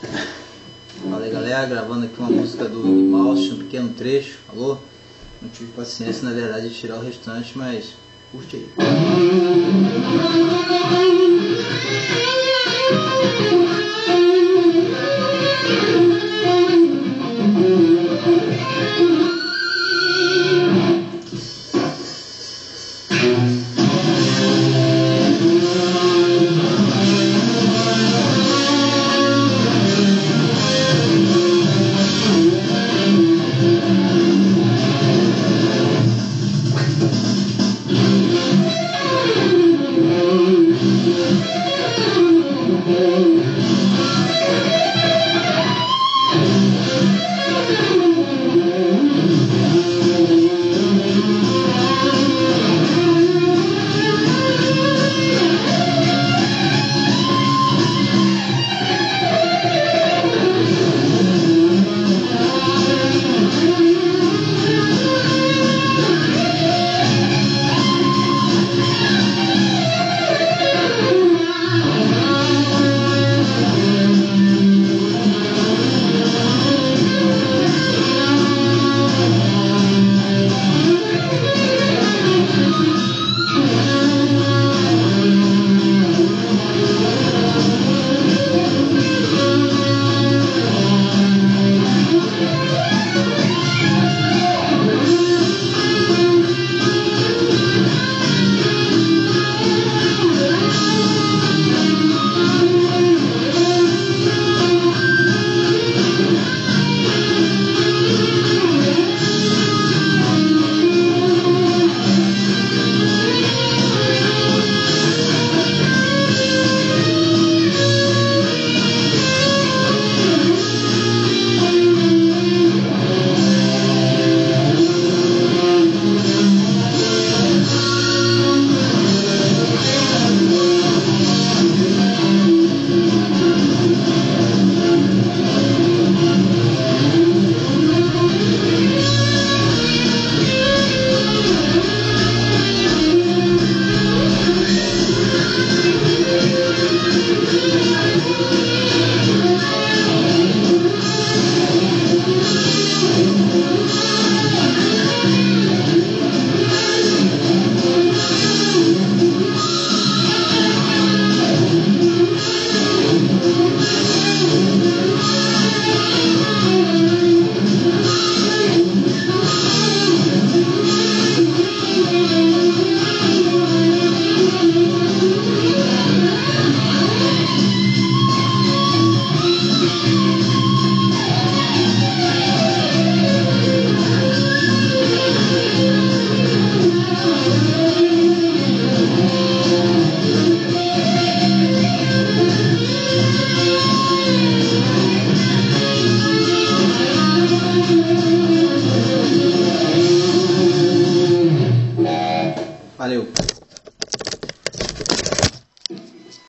Fala aí galera, gravando aqui uma música do Mouse, um pequeno trecho, alô? Não tive paciência na verdade de tirar o restante, mas curte aí. Valeu!